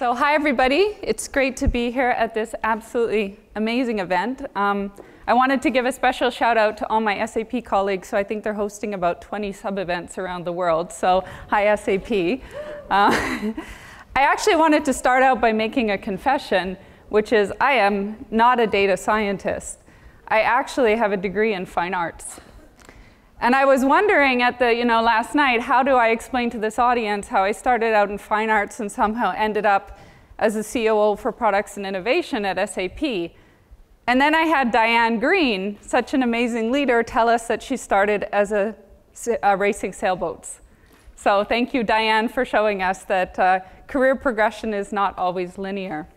So, hi everybody. It's great to be here at this absolutely amazing event. Um, I wanted to give a special shout out to all my SAP colleagues. So, I think they're hosting about 20 sub events around the world. So, hi SAP. Uh, I actually wanted to start out by making a confession, which is I am not a data scientist. I actually have a degree in fine arts. And I was wondering at the, you know, last night, how do I explain to this audience how I started out in fine arts and somehow ended up as a COO for products and innovation at SAP. And then I had Diane Greene, such an amazing leader, tell us that she started as a, a racing sailboats. So thank you, Diane, for showing us that uh, career progression is not always linear.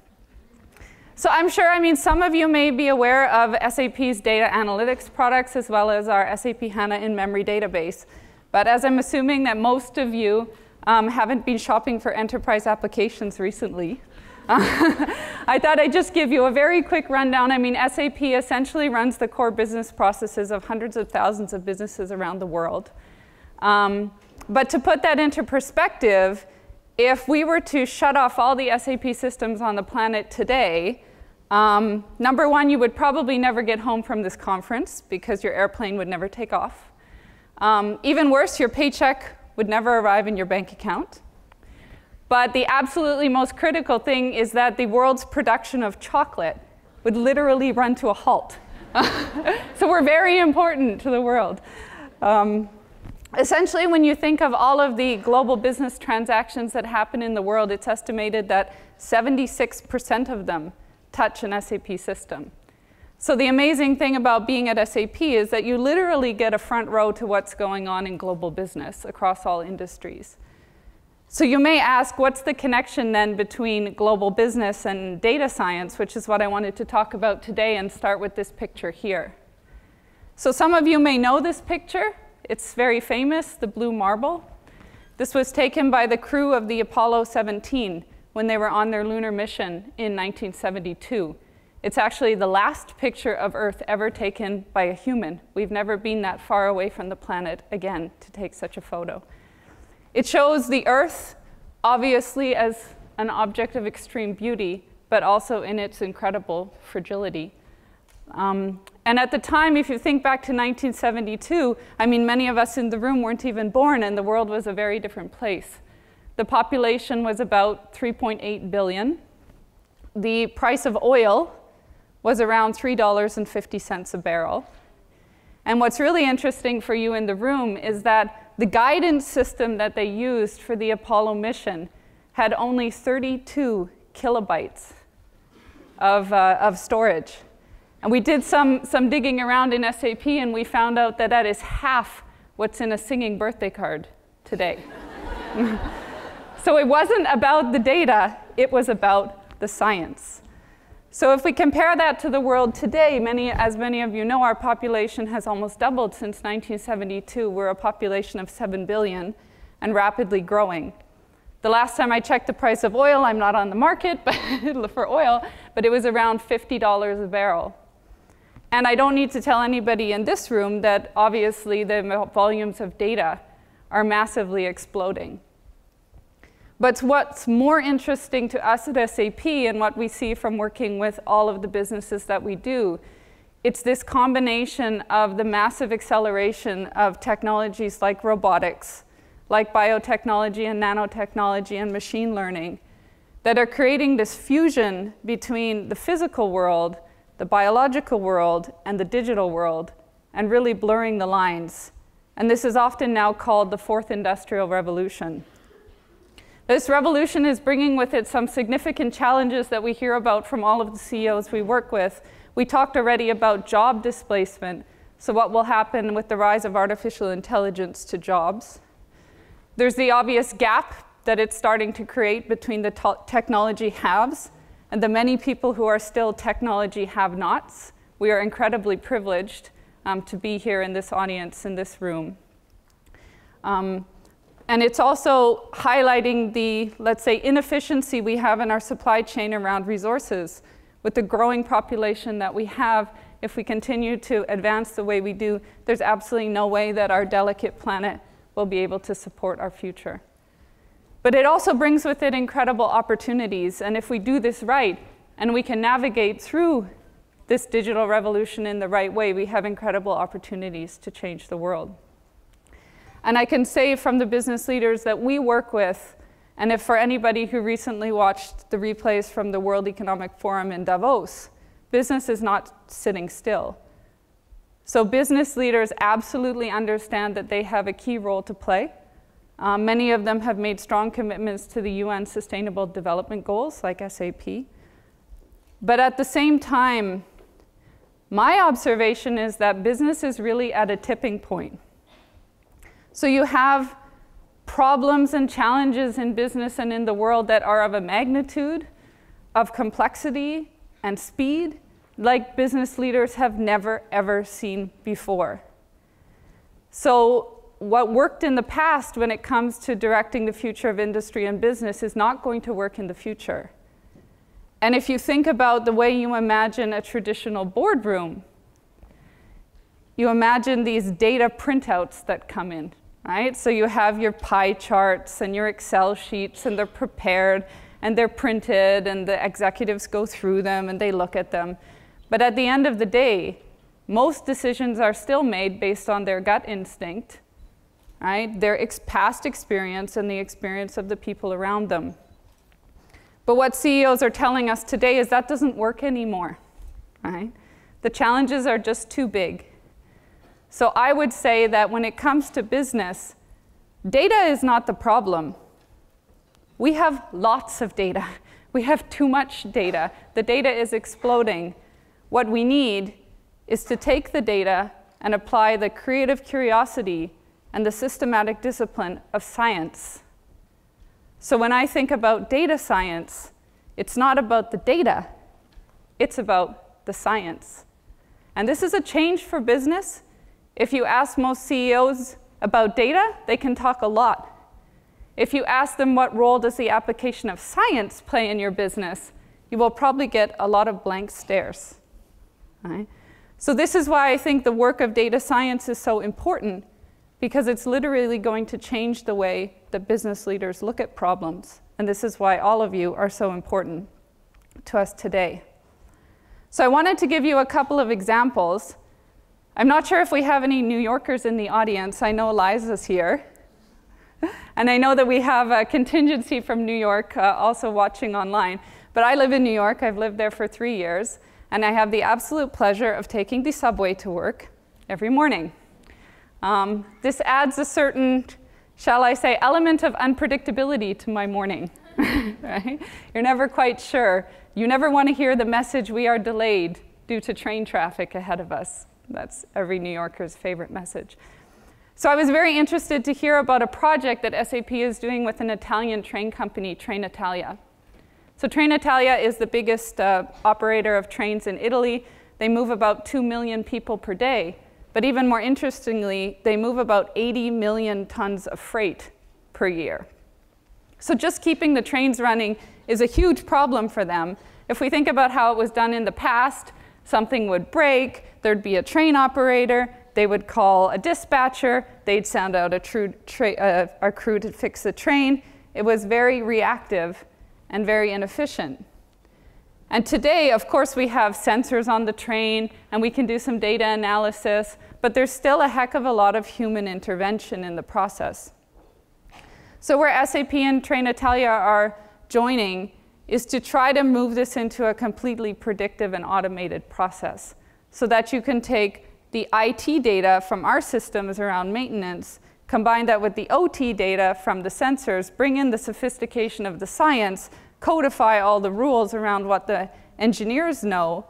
So I'm sure, I mean, some of you may be aware of SAP's data analytics products as well as our SAP HANA in-memory database. But as I'm assuming that most of you um, haven't been shopping for enterprise applications recently, I thought I'd just give you a very quick rundown. I mean, SAP essentially runs the core business processes of hundreds of thousands of businesses around the world. Um, but to put that into perspective, if we were to shut off all the SAP systems on the planet today, um, number one, you would probably never get home from this conference because your airplane would never take off. Um, even worse, your paycheck would never arrive in your bank account. But the absolutely most critical thing is that the world's production of chocolate would literally run to a halt. so we're very important to the world. Um, essentially, when you think of all of the global business transactions that happen in the world, it's estimated that 76% of them touch an SAP system. So the amazing thing about being at SAP is that you literally get a front row to what's going on in global business across all industries. So you may ask, what's the connection then between global business and data science, which is what I wanted to talk about today and start with this picture here. So some of you may know this picture. It's very famous, the blue marble. This was taken by the crew of the Apollo 17 when they were on their lunar mission in 1972. It's actually the last picture of Earth ever taken by a human. We've never been that far away from the planet again to take such a photo. It shows the Earth, obviously, as an object of extreme beauty, but also in its incredible fragility. Um, and at the time, if you think back to 1972, I mean, many of us in the room weren't even born, and the world was a very different place. The population was about 3.8 billion. The price of oil was around $3.50 a barrel. And what's really interesting for you in the room is that the guidance system that they used for the Apollo mission had only 32 kilobytes of, uh, of storage. And we did some, some digging around in SAP and we found out that that is half what's in a singing birthday card today. So it wasn't about the data, it was about the science. So if we compare that to the world today, many, as many of you know, our population has almost doubled since 1972. We're a population of 7 billion and rapidly growing. The last time I checked the price of oil, I'm not on the market but for oil, but it was around $50 a barrel. And I don't need to tell anybody in this room that obviously the volumes of data are massively exploding. But what's more interesting to us at SAP and what we see from working with all of the businesses that we do, it's this combination of the massive acceleration of technologies like robotics, like biotechnology and nanotechnology and machine learning, that are creating this fusion between the physical world, the biological world, and the digital world, and really blurring the lines. And this is often now called the fourth industrial revolution. This revolution is bringing with it some significant challenges that we hear about from all of the CEOs we work with. We talked already about job displacement, so what will happen with the rise of artificial intelligence to jobs. There's the obvious gap that it's starting to create between the technology haves and the many people who are still technology have-nots. We are incredibly privileged um, to be here in this audience, in this room. Um, and it's also highlighting the, let's say, inefficiency we have in our supply chain around resources. With the growing population that we have, if we continue to advance the way we do, there's absolutely no way that our delicate planet will be able to support our future. But it also brings with it incredible opportunities. And if we do this right and we can navigate through this digital revolution in the right way, we have incredible opportunities to change the world. And I can say from the business leaders that we work with, and if for anybody who recently watched the replays from the World Economic Forum in Davos, business is not sitting still. So business leaders absolutely understand that they have a key role to play. Um, many of them have made strong commitments to the UN Sustainable Development Goals, like SAP. But at the same time, my observation is that business is really at a tipping point. So you have problems and challenges in business and in the world that are of a magnitude, of complexity and speed like business leaders have never ever seen before. So what worked in the past when it comes to directing the future of industry and business is not going to work in the future. And if you think about the way you imagine a traditional boardroom, you imagine these data printouts that come in, right? So you have your pie charts and your Excel sheets, and they're prepared and they're printed, and the executives go through them and they look at them. But at the end of the day, most decisions are still made based on their gut instinct, right? Their ex past experience and the experience of the people around them. But what CEOs are telling us today is that doesn't work anymore, right? The challenges are just too big. So I would say that when it comes to business, data is not the problem. We have lots of data. We have too much data. The data is exploding. What we need is to take the data and apply the creative curiosity and the systematic discipline of science so when I think about data science, it's not about the data, it's about the science. And this is a change for business. If you ask most CEOs about data, they can talk a lot. If you ask them what role does the application of science play in your business, you will probably get a lot of blank stares. Right? So this is why I think the work of data science is so important, because it's literally going to change the way that business leaders look at problems. And this is why all of you are so important to us today. So I wanted to give you a couple of examples. I'm not sure if we have any New Yorkers in the audience. I know Eliza's here. and I know that we have a contingency from New York uh, also watching online. But I live in New York. I've lived there for three years. And I have the absolute pleasure of taking the subway to work every morning. Um, this adds a certain, shall I say, element of unpredictability to my morning. right? You're never quite sure. You never want to hear the message, we are delayed due to train traffic ahead of us. That's every New Yorker's favorite message. So I was very interested to hear about a project that SAP is doing with an Italian train company, Trenitalia. So Trenitalia is the biggest uh, operator of trains in Italy. They move about 2 million people per day. But even more interestingly, they move about 80 million tons of freight per year. So just keeping the trains running is a huge problem for them. If we think about how it was done in the past, something would break, there'd be a train operator, they would call a dispatcher, they'd send out a, uh, a crew to fix the train. It was very reactive and very inefficient. And today, of course, we have sensors on the train and we can do some data analysis, but there's still a heck of a lot of human intervention in the process. So where SAP and Trenitalia are joining is to try to move this into a completely predictive and automated process so that you can take the IT data from our systems around maintenance, combine that with the OT data from the sensors, bring in the sophistication of the science, codify all the rules around what the engineers know,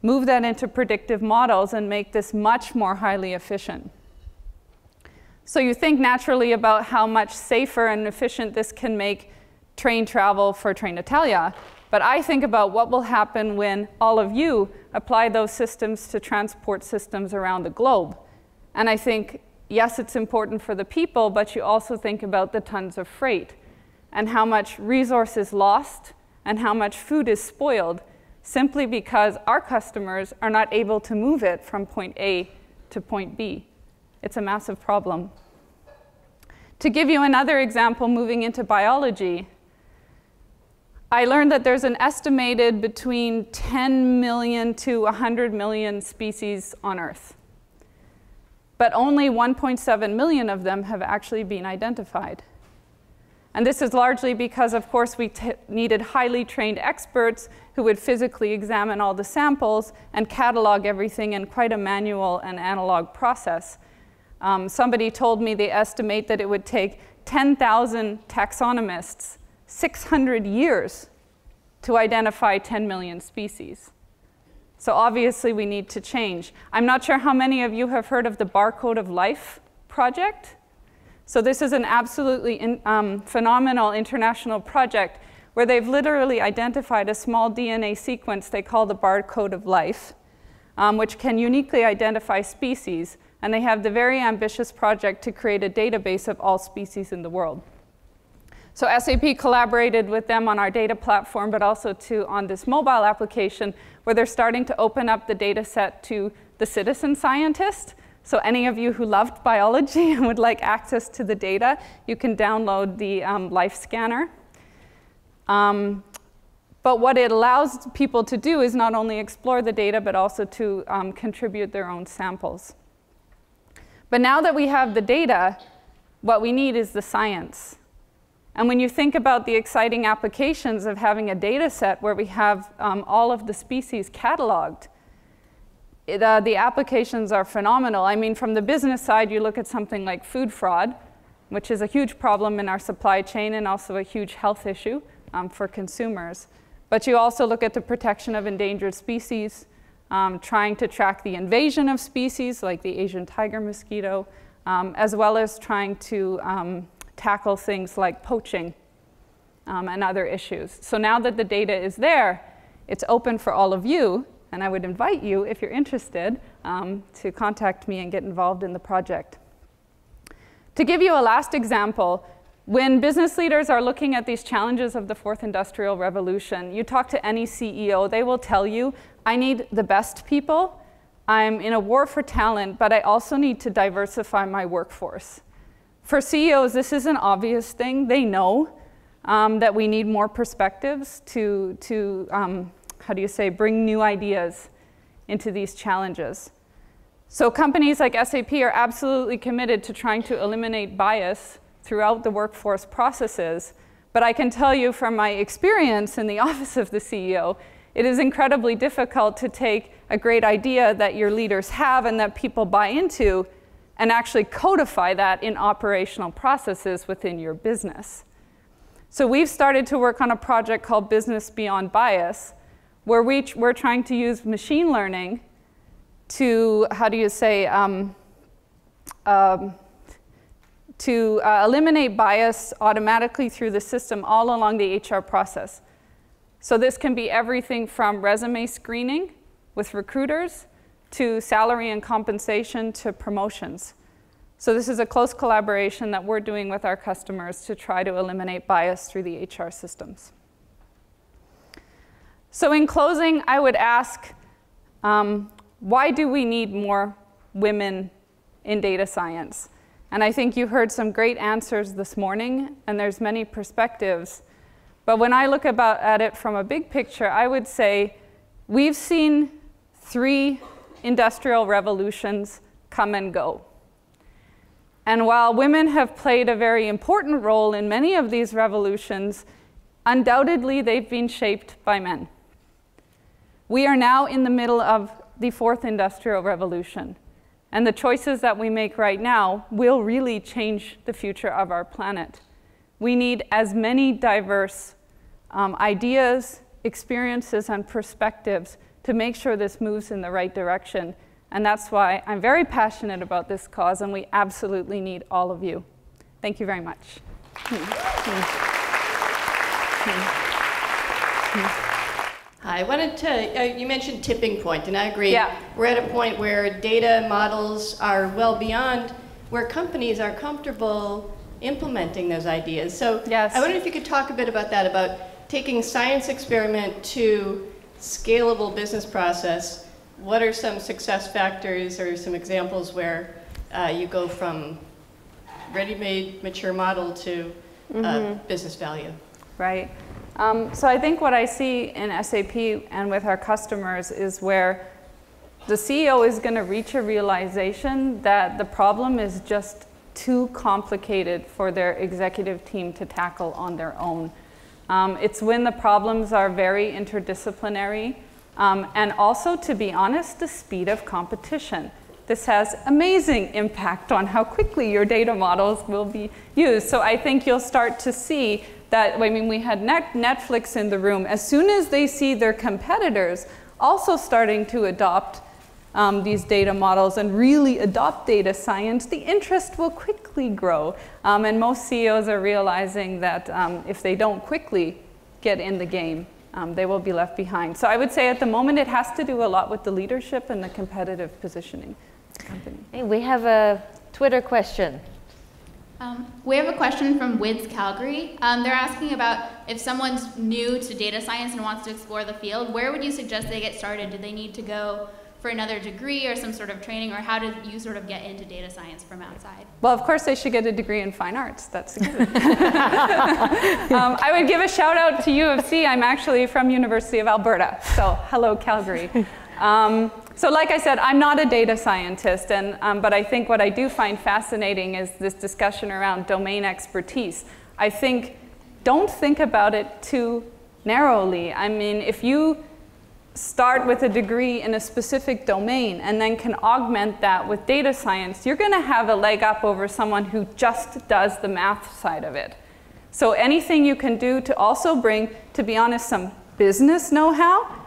move that into predictive models, and make this much more highly efficient. So you think naturally about how much safer and efficient this can make train travel for Trenitalia, but I think about what will happen when all of you apply those systems to transport systems around the globe. And I think, yes, it's important for the people, but you also think about the tons of freight and how much resource is lost and how much food is spoiled simply because our customers are not able to move it from point A to point B. It's a massive problem. To give you another example, moving into biology, I learned that there's an estimated between 10 million to 100 million species on Earth. But only 1.7 million of them have actually been identified. And this is largely because, of course, we needed highly trained experts who would physically examine all the samples and catalog everything in quite a manual and analog process. Um, somebody told me they estimate that it would take 10,000 taxonomists 600 years to identify 10 million species. So obviously we need to change. I'm not sure how many of you have heard of the Barcode of Life project. So this is an absolutely in, um, phenomenal international project where they've literally identified a small DNA sequence they call the barcode of life, um, which can uniquely identify species. And they have the very ambitious project to create a database of all species in the world. So SAP collaborated with them on our data platform, but also to, on this mobile application where they're starting to open up the data set to the citizen scientist. So any of you who loved biology and would like access to the data, you can download the um, Life Scanner. Um, but what it allows people to do is not only explore the data, but also to um, contribute their own samples. But now that we have the data, what we need is the science. And when you think about the exciting applications of having a data set where we have um, all of the species cataloged, it, uh, the applications are phenomenal. I mean, from the business side, you look at something like food fraud, which is a huge problem in our supply chain and also a huge health issue um, for consumers. But you also look at the protection of endangered species, um, trying to track the invasion of species like the Asian tiger mosquito, um, as well as trying to um, tackle things like poaching um, and other issues. So now that the data is there, it's open for all of you, and I would invite you, if you're interested, um, to contact me and get involved in the project. To give you a last example, when business leaders are looking at these challenges of the fourth industrial revolution, you talk to any CEO, they will tell you, I need the best people, I'm in a war for talent, but I also need to diversify my workforce. For CEOs, this is an obvious thing. They know um, that we need more perspectives to, to um, how do you say, bring new ideas into these challenges. So companies like SAP are absolutely committed to trying to eliminate bias throughout the workforce processes. But I can tell you from my experience in the office of the CEO, it is incredibly difficult to take a great idea that your leaders have and that people buy into and actually codify that in operational processes within your business. So we've started to work on a project called Business Beyond Bias, where we we're trying to use machine learning to, how do you say, um, um, to uh, eliminate bias automatically through the system all along the HR process. So this can be everything from resume screening with recruiters to salary and compensation to promotions. So this is a close collaboration that we're doing with our customers to try to eliminate bias through the HR systems. So in closing, I would ask, um, why do we need more women in data science? And I think you heard some great answers this morning, and there's many perspectives. But when I look about, at it from a big picture, I would say we've seen three industrial revolutions come and go. And while women have played a very important role in many of these revolutions, undoubtedly they've been shaped by men. We are now in the middle of the fourth industrial revolution. And the choices that we make right now will really change the future of our planet. We need as many diverse um, ideas, experiences, and perspectives to make sure this moves in the right direction. And that's why I'm very passionate about this cause, and we absolutely need all of you. Thank you very much. Hi, I wanted to, uh, you mentioned tipping point, and I agree. Yeah. We're at a point where data models are well beyond where companies are comfortable implementing those ideas. So yes. I wonder if you could talk a bit about that, about taking science experiment to scalable business process, what are some success factors or some examples where uh, you go from ready-made, mature model to uh, business value. right? Um, so I think what I see in SAP and with our customers is where the CEO is going to reach a realization that the problem is just too complicated for their executive team to tackle on their own. Um, it's when the problems are very interdisciplinary um, and also, to be honest, the speed of competition. This has amazing impact on how quickly your data models will be used. So I think you'll start to see that, I mean, we had Net Netflix in the room. As soon as they see their competitors also starting to adopt um, these data models and really adopt data science, the interest will quickly grow. Um, and most CEOs are realizing that um, if they don't quickly get in the game, um, they will be left behind. So I would say at the moment it has to do a lot with the leadership and the competitive positioning company. Hey, we have a Twitter question. Um, we have a question from WiDS Calgary. Um, they're asking about if someone's new to data science and wants to explore the field, where would you suggest they get started? Do they need to go for another degree or some sort of training, or how did you sort of get into data science from outside? Well, of course, they should get a degree in fine arts. That's good. um, I would give a shout out to U of C. I'm actually from University of Alberta, so hello, Calgary. Um, so like I said, I'm not a data scientist, and, um, but I think what I do find fascinating is this discussion around domain expertise. I think, don't think about it too narrowly. I mean, if you start with a degree in a specific domain and then can augment that with data science, you're going to have a leg up over someone who just does the math side of it. So anything you can do to also bring, to be honest, some business know-how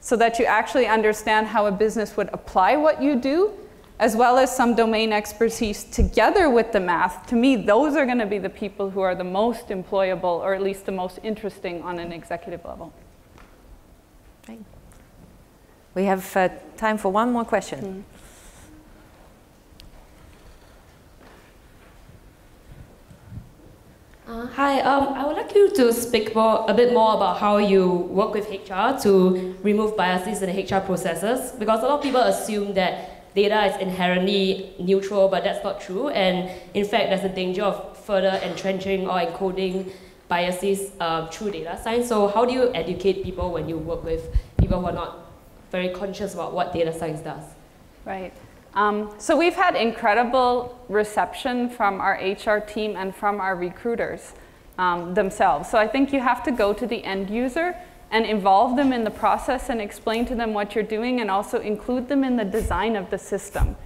so that you actually understand how a business would apply what you do, as well as some domain expertise together with the math. To me, those are going to be the people who are the most employable, or at least the most interesting on an executive level. Right. We have uh, time for one more question. Mm. Uh, hi, um, I would like you to speak more, a bit more about how you work with HR to remove biases in the HR processes, because a lot of people assume that data is inherently neutral, but that's not true. And in fact, there's a danger of further entrenching or encoding biases uh, through data science. So how do you educate people when you work with people who are not very conscious about what data science does? Right. Um, so we've had incredible reception from our HR team and from our recruiters um, themselves. So I think you have to go to the end user and involve them in the process and explain to them what you're doing and also include them in the design of the system.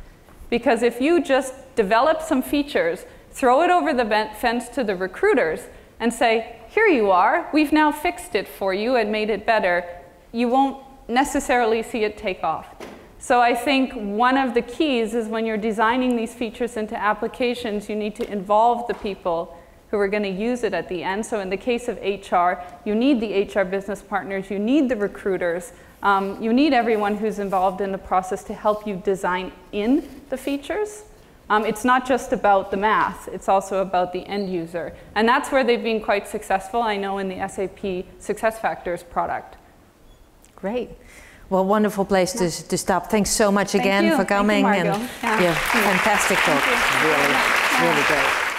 Because if you just develop some features, throw it over the fence to the recruiters and say, here you are, we've now fixed it for you and made it better, you won't necessarily see it take off. So I think one of the keys is when you're designing these features into applications, you need to involve the people who are going to use it at the end. So in the case of HR, you need the HR business partners, you need the recruiters, um, you need everyone who's involved in the process to help you design in the features. Um, it's not just about the math, it's also about the end user. And that's where they've been quite successful, I know, in the SAP SuccessFactors product. Great. Well, wonderful place to, to stop. Thanks so much again Thank for coming. You, and yeah. yeah, fantastic talk. Really, really great.